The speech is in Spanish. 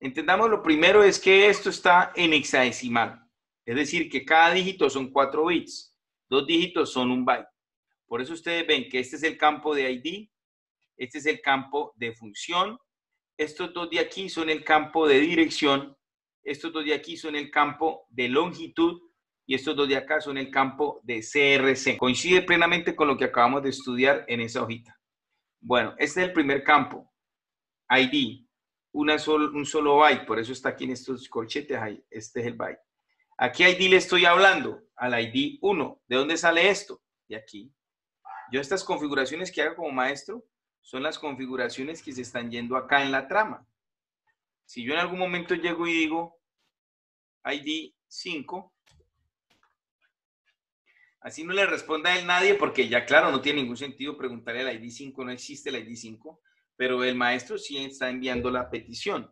Entendamos lo primero es que esto está en hexadecimal. Es decir, que cada dígito son cuatro bits. Dos dígitos son un byte. Por eso ustedes ven que este es el campo de ID, este es el campo de función, estos dos de aquí son el campo de dirección, estos dos de aquí son el campo de longitud y estos dos de acá son el campo de CRC. Coincide plenamente con lo que acabamos de estudiar en esa hojita. Bueno, este es el primer campo, ID, una un solo byte, por eso está aquí en estos corchetes, ahí, este es el byte. Aquí ID le estoy hablando, al ID 1. ¿De dónde sale esto? De aquí. Yo estas configuraciones que hago como maestro son las configuraciones que se están yendo acá en la trama. Si yo en algún momento llego y digo ID 5, así no le responda a él nadie porque ya claro, no tiene ningún sentido preguntarle al ID 5, no existe el ID 5, pero el maestro sí está enviando la petición.